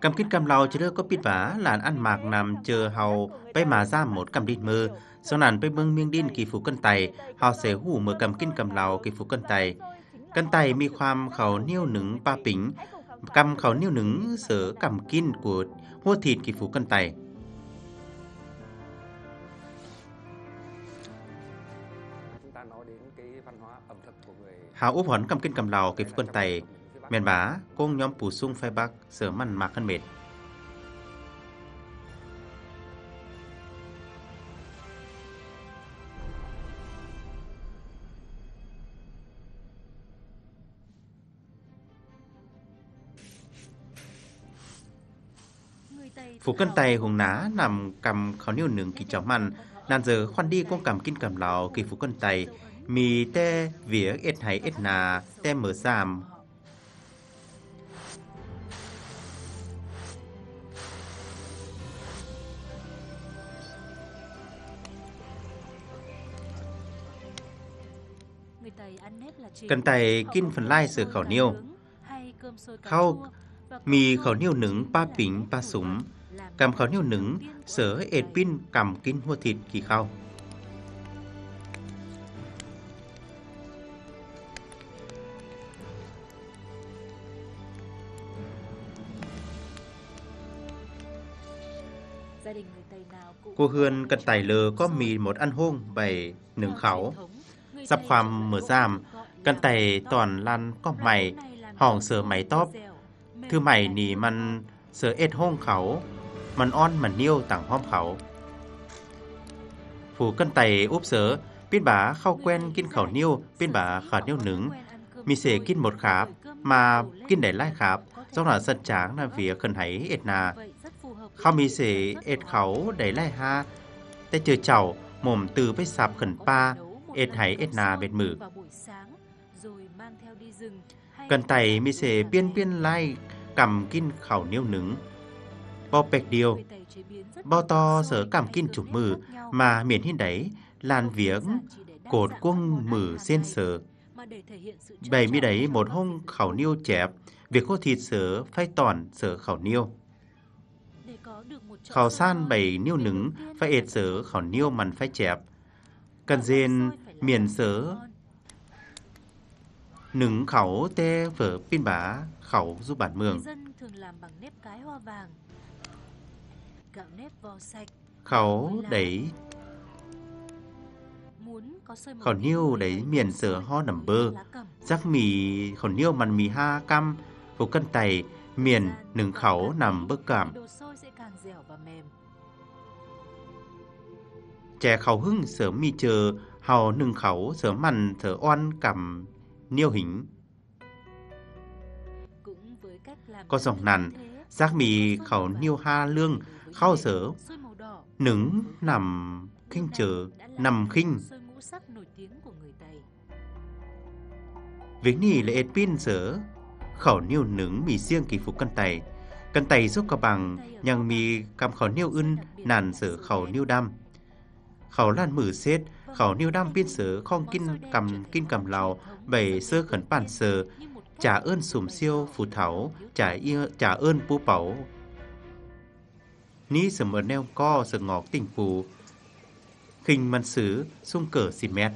Cầm kinh cầm lầu chỉ đưa có biết vả là ăn mạc nằm chờ hầu bay mà ra một cầm đi mơ. Sau nàn bay bưng miêng đin kỳ phủ cân tài, họ sẽ hủ mở cầm kinh cầm lầu kỳ phủ cân tài. Cân tài mi khoam khẩu niêu nứng ba pính, cầm khẩu niêu nứng sở cầm kinh của hua thịt kỳ phủ cân tài. Hào úp hòn cầm kinh cầm lầu kỳ phủ cân tài, Miền bá, cùng nhóm bù sung phai bắc sở mặn mạc hơn mệt. Phủ cân tay hùng ná nằm cầm khó niêu nướng kỳ chó mặn, nàn giờ khoan đi cũng cầm kinh cầm lào kỳ phủ cân tay, mì tê vía ít hay ít nà te mở giảm Cần tay kinh phần lai sửa khẩu niêu. Khâu mì khẩu niêu nứng ba pính ba súng. Cầm khẩu niêu nứng sửa ệt pin cầm kinh hua thịt kỳ khâu. Cô Hương cần tài lờ có mì một ăn hôn bảy nướng khẩu. Dập khoam mở giảm, cần tay toàn lan có mày, hỏng sờ máy tóp. Thư mày nìมันเสือเอ็ดห้องเขา มันอ้อนมันนิ้วต่างห้อมเขา Phủ cân tay úp sớ, biên bá khao quen kinh khẩu niêu, biên bá khả niêu nứng. Mi sẽ kinh một kháp, mà kinh đẩy lai kháp, do là sân tráng là vía khẩn hấy ệt nà. Khao mi sẽ ệt khẩu đẩy lai ha, tay chờ chảo, mồm từ với sạp khẩn pa, ệt hấy ệt nà bệt mử. Cần tay mi sẽ biên biên lai cầm kinh khẩu niêu nứng. Bao bẹc điều, bao to sở cầm kinh chủ mử mà miền hiên đấy lan viếng cột cung mử sen sở. Bày mi đấy một hôm khẩu niêu chẹp, việc khô thịt sở phai tòn sở khẩu niêu. Khẩu san bày niêu nứng phải ệt sở khẩu niêu mằn phai chẹp. Cần dên miền sở nứng khẩu tê vở pin bá khẩu giúp bản mường. Khẩu đẩy. Khẩu niêu đẩy miền sở ho nằm bơ. rắc mì khẩu niêu mặn mì ha căm vô cân tay miền nừng khẩu nằm bơ cảm. chè khẩu hưng sở mi chờ hào nừng khẩu sở mặn sở oan cầm niêu hình có dòng nằn giác mì khẩu niêu ha lương khao sở nứng nằm khinh chờ nằm khinh. việc này là ết pin sở khẩu niêu nứng mì riêng kỳ phục cân tay cân tay giúp cả bằng nhằng mì cầm khẩu niêu ưn nàn sở khẩu niêu đam. Khẩu lan mử xết khẩu niêu đam pin sở không kinh cầm kinh cầm lào bảy sơ khẩn bản sở trả ơn sùm siêu phù thảo trả yêu trả ơn pu bảo ní sầm ở neo co sờ ngọc tình phù khinh man sứ sung cờ xìm mét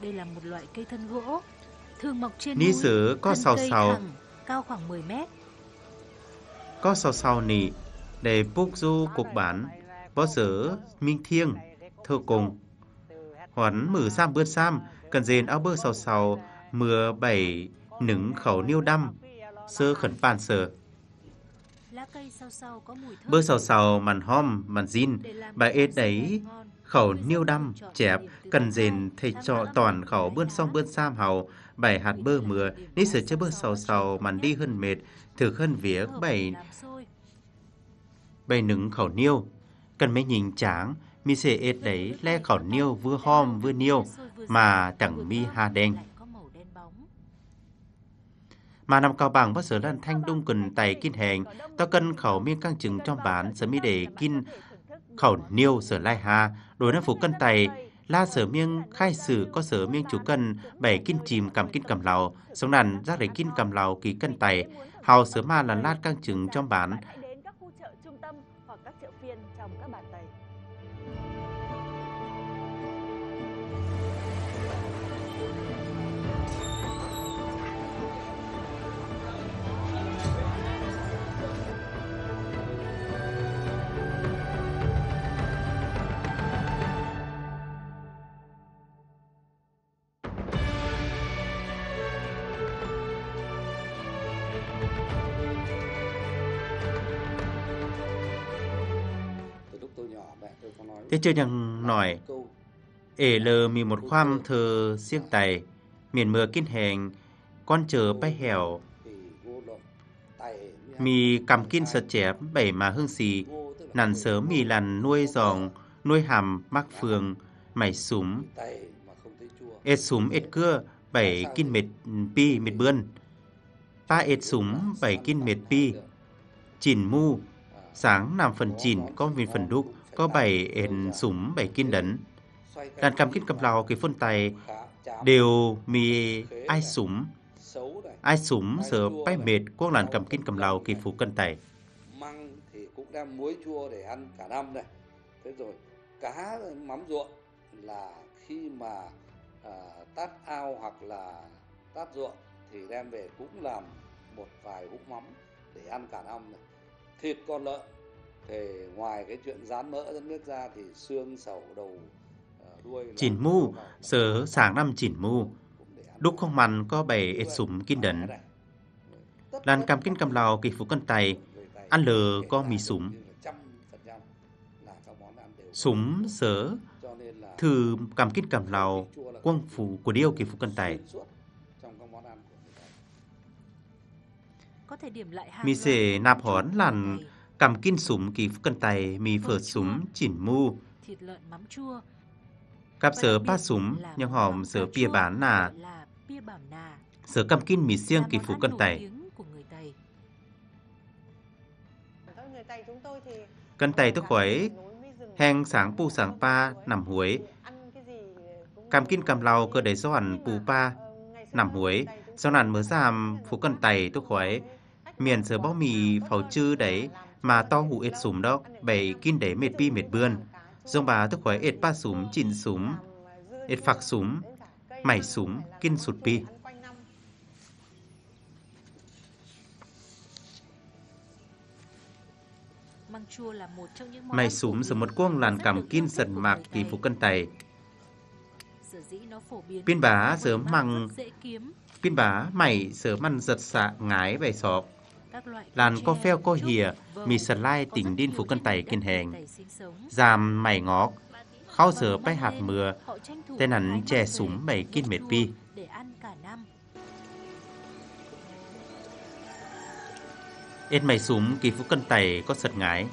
Đây là một loại cây thân gỗ, thường mọc trên Ní sứ có sào sào. cao khoảng 10 mét. có sau sau nì để bốc du cục bản bó sớ minh thiêng thơ cùng. Hoán mử sam bươn sam cần dền áo bơ sào sào mưa bảy nứng khẩu niêu đăm sơ khẩn bàn sở bơ sào sào màn hom màn zin bà sườn đấy khẩu niêu đăm chẹp cần dền thầy trọ toàn khẩu bươn song bươn sam hầu bảy hạt bơ mưa ní sửa cho bơ sào sào màn đi hơn mệt thử hơn Hợp bảy bày nứng khẩu niêu cần mấy nhìn tráng mi sẽ ết đấy le khẩu niêu vừa hom vừa niêu mà chẳng mi ha đen. Mà nằm cao bằng bất sở lan thanh đung cần tay kinh hèn tao cân khẩu miên căng chừng trong bán sở mi để kinh khẩu niêu sở lai ha. Đối nó phủ cân tay La sở miêng khai sử có sở miêng chủ cân bảy kinh chìm cầm kinh cầm lào, sống nàn giác để kinh cầm lào kỳ cân tài, hào sở ma là lát căng chừng trong bản, chợ phiên trong các bản Thế chưa nhằng nổi, ế lờ mì một khoam thơ siêng tài, miền mưa kinh hèn, con chờ bay hẻo, mì cầm kín sật chép bảy mà hương xì, nằn nàn sớm mì lằn nuôi giòn, nuôi hàm, mắc phường, mày súng, tay ết súng ết cưa, bảy kinh mệt pi mệt bươn. ta ết súng bảy kinh mệt pi, chỉnh mu, sáng nằm phần chỉnh có viên phần đúc, có bảy ết súng bảy kinh đấn. xoay Đàn cầm kinh cầm lào cái phun tài đều mi ai súng, ai súng giờ bay mệt quốc làn cầm kinh cầm lào kỳ phú cân tài. măng thì cũng đem muối chua để ăn cả năm này thế rồi cá mắm ruộng là khi mà à, tát ao hoặc là tát ruộng thì đem về cũng làm một vài hũ mắm để ăn cả năm này thịt con lợn thì ngoài cái chuyện rán mỡ dẫn nước ra thì xương sầu đầu à, đuôi là Chỉnh mu, giờ sáng năm chỉnh mu, đúc không mặn có bảy ết súng kinh đấn. Đàn cầm kinh cầm lào kỳ phú cân tài, ăn lờ có mì súng. súng sớ thử cầm kinh cầm lào quân phủ của điêu kỳ phú cân tài. Có thể điểm lại hàng Mi loạt sẽ các nạp hón làn cầm kinh súng kỳ phú cân tài mì phở súng chỉnh mu, thịt lợn mắm chua. cặp đặc ba súng nhưng cà pia chua bán là sớ cầm kinh mì siêng kỳ phú cân thì Cân nối với rừng heng sáng pu sáng pa nằm huế, cầm kinh cầm lào cơ để doan pu pa nằm huế, sau nàn mới giảm phú cân tài tôi khỏi miền sớ bao mì pháo chư đấy mà to hủ ết súng đó, bảy kinh đấy mệt pi mệt bươn. Dòng bà tôi khỏi ết ba súng chỉnh súng, ết phạc súng, mảy súng, kinh sụt pi. Mày súng biến một quang làn được kinh của mạc kỳ phú cân. Sở biến Pin bá sớm măng Pin bá mày sớm ăn giật xạ ngái về sọp. Làn có pheo trúc, hìa, mì sần lai tỉnh điên phú cân mảnh kinh hèn. Giảm mày ngọc, khao Mà bay hạt mưa, tên măng chè súng bảy kinh mệt pi. Ết mày súng kỳ phú cân tài có sật ngái.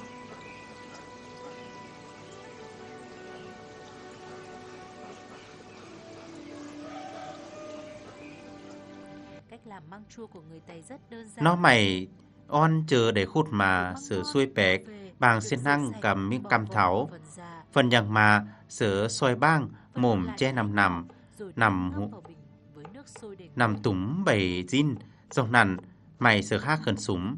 Nó mày on chờ để khút mà ngon xuôi bẹc, bàng xin năng cầm miếng cam vỏ tháo. phần nhằng mà sớ xoay bang, mồm che nằm nằm, nằm nằm túng bảy zin, dòng nằn, mày sớ khác khẩn súng.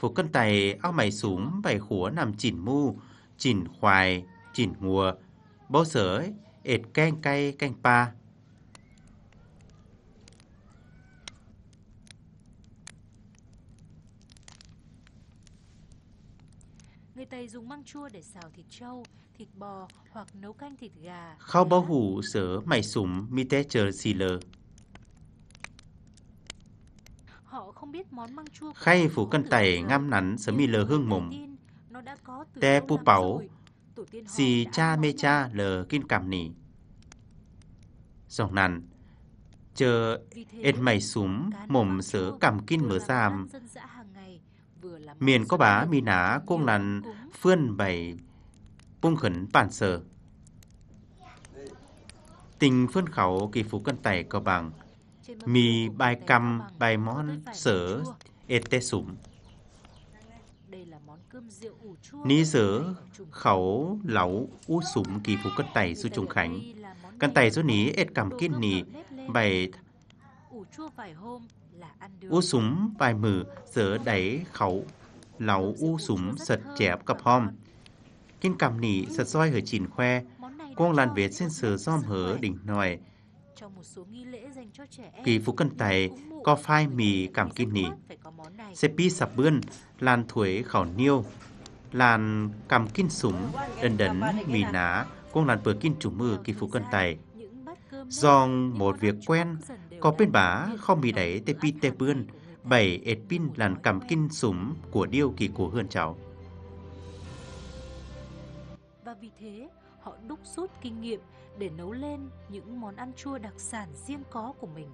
Phú cân tài áo mày súng bảy khúa nằm chỉnh mu, chỉnh khoài, chỉnh ngùa. Bó sớ ấy, ệt canh cay canh pa. Tây dùng măng chua để xào thịt trâu, thịt bò hoặc nấu canh thịt gà. Khao bao hủ sớ mày súng mi té chờ xì lờ. Họ không biết món măng chua Khay phủ cân tẩy ngăm nắn nhưng mi lờ hương từ Te pu họ Xì cha mê cha lờ kinh cảm nỉ. Dòng nằn, chờ ết mày súng mồm sớ cầm kinh mở giam miền có bá mi ná cung lằn phương bảy cung khẩn bản sở tình phương khẩu kỳ phú cân tẩy cờ bằng mi bài cầm bài món sở ete sủng ní sở khẩu lẩu, u sủng kỳ phú cân tẩy du trùng khánh. Cân tẩy du ní et cầm kín nì bài vài u súng bài mử giờ đáy khẩu. Lẩu u súng sật chẹp cặp hom. Kinh cầm nì sật roi hở chìn khoe, quang Việt một xin sờ giom hở đỉnh nòi. Trong một số nghi lễ dành cho trẻ em, Kỳ phục cân mụ, có phai mì cảm kinh này. Xê pi sạp bươn, làn thuế khảo niêu, làn cầm kinh súng, đần đấn mì ná, quang làn bờ kinh chủ mưa kỳ phục cân Do những một việc quen, có bên bá không mì đẩy tê pin tê bươn, bảy ệt pin làn cầm kinh súng của điêu kỳ của hơn cháu. Và vì thế, họ đúc rút kinh nghiệm để nấu lên những món ăn chua đặc sản riêng có của mình.